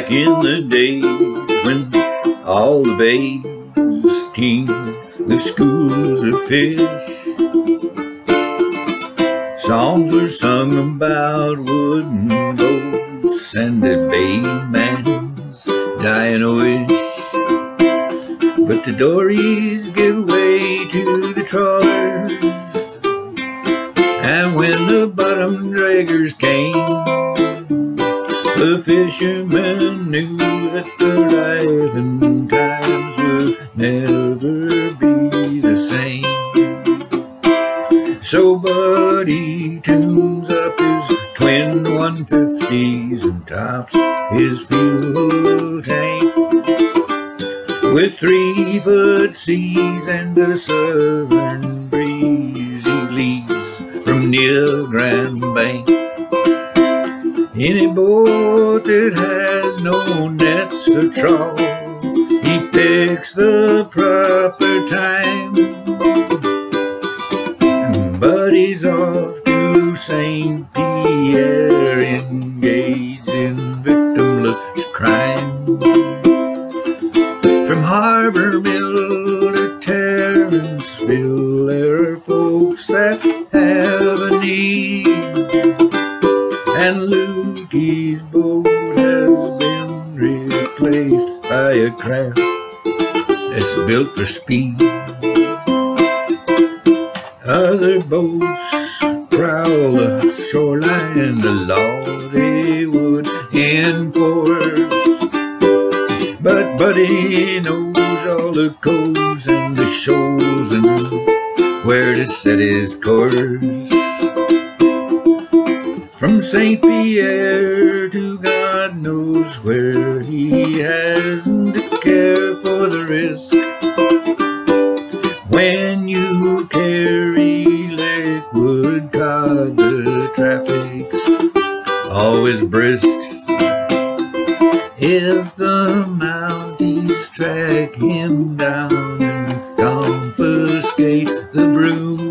back in the day when all the bays teemed with schools of fish. Songs were sung about wooden boats and the bay man's dying wish. But the dories give way to the trawlers, and when the bottom draggers came, the fishermen knew that the rising times would never be the same. So Buddy tunes up his twin 150s and tops his fuel tank. With three foot seas and a southern breeze, he leaves from near Grand Bank. Any boat that has no nets to trawl, he picks the proper time. But he's off to St. Pierre, engaged in victimless crime. From Harbor Mill to Terrenceville, there are folks that have a need. And Lukey's boat has been replaced by a craft that's built for speed. Other boats prowl the shoreline, the law they would enforce. But Buddy knows all the coves and the shoals and where to set his course. From St. Pierre to God knows where he hasn't to care for the risk. When you carry liquid cod, the traffic's always brisk. If the Mounties track him down and confiscate the brew,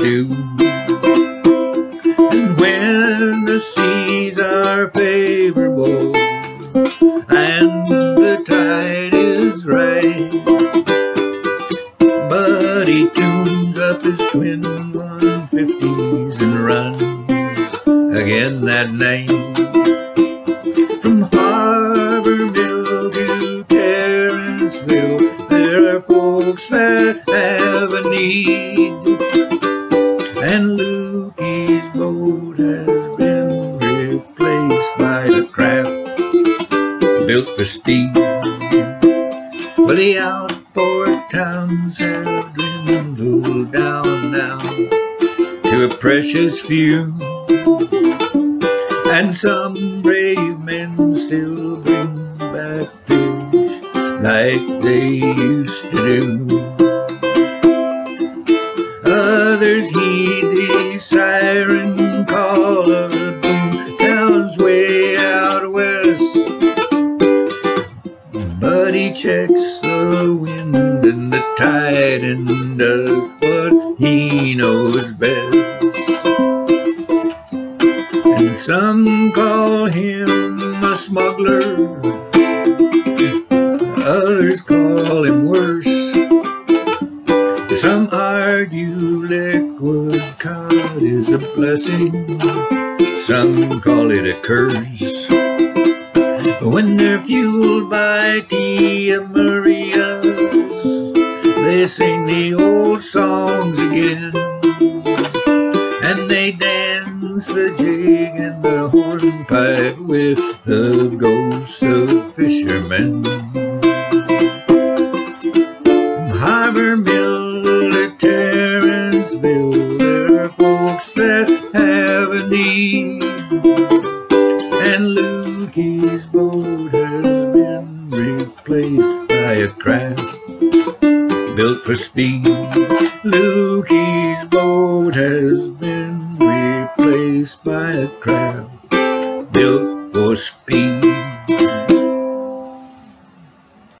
due. And when the seas are favorable and the tide is right, Buddy tunes up his twin 150s and runs again that night. Speed. But the outport towns have dwindled down now to a precious few. And some brave men still bring back fish like they used to do. Others heed the But he checks the wind and the tide and does what he knows best. And some call him a smuggler, others call him worse. Some argue liquid cod is a blessing, some call it a curse. When they're fueled by Tia Marias, they sing the old songs again. And they dance the jig and the hornpipe with the ghosts of fishermen. Lukey's boat has been replaced by a craft built for speed. Lukey's boat has been replaced by a craft built for speed.